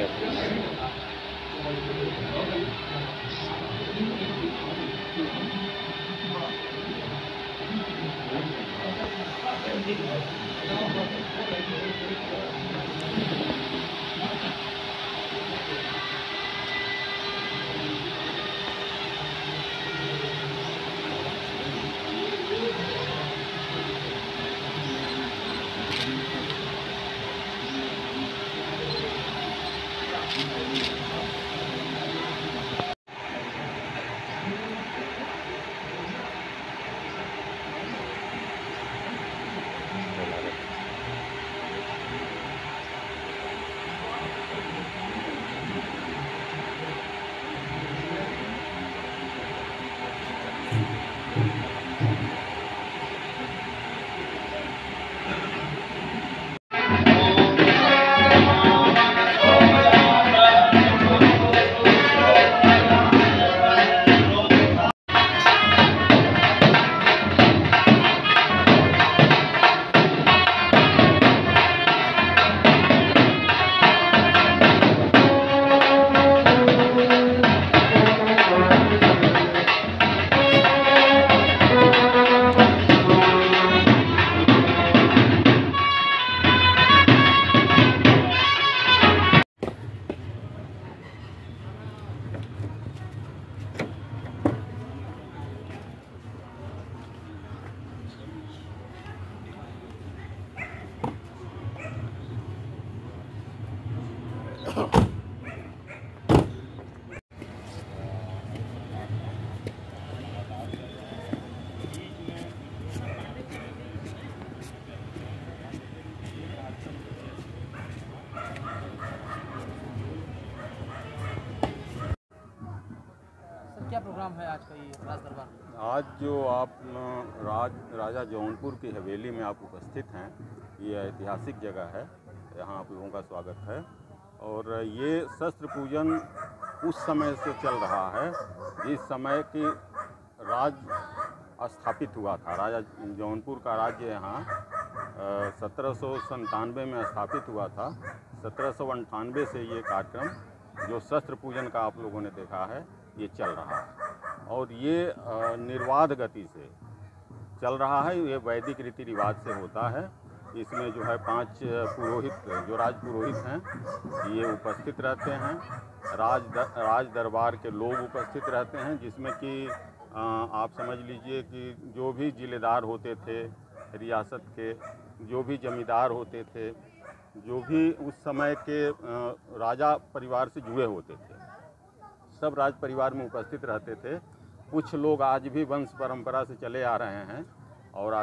tempos. क्या programme है आज का ये राज दरबार? आज जो आप राज, राजा जौनपुर की हवेली में आप उपस्थित हैं, ये ऐतिहासिक जगह है। यहाँ आप लोगों का स्वागत है। और ये शस्त्र पूजन उस समय से चल रहा है, जिस समय की राज स्थापित हुआ था। राजा जौनपुर का राज्य यहाँ सत्रह सौ संतानवे में स्थापित हुआ था। सत्रह सौ अंठानवे से ये कार्यक्रम, जो शस्त्र पूजन का आप लोगों ने देखा है, ये चल रहा है। और ये निर्वाध गति से चल रहा है। ये वैदिक रीति रिवाज से होता है। इसमें जो है पाँच पुरोहित जो राज पुरोहित हैं ये उपस्थित रहते हैं। राज द, राज दरबार के लोग उपस्थित रहते हैं जिसमें कि आप समझ लीजिए कि जो भी जिलेदार होते थे रियासत के जो भी जमींदार होते थे जो भी उस समय के राजा परिवार से जुड़े होते थे सब राज परिवार में उपस्थित रहते थे। कुछ लोग आज भी वंश परंपरा से चले आ रहे हैं और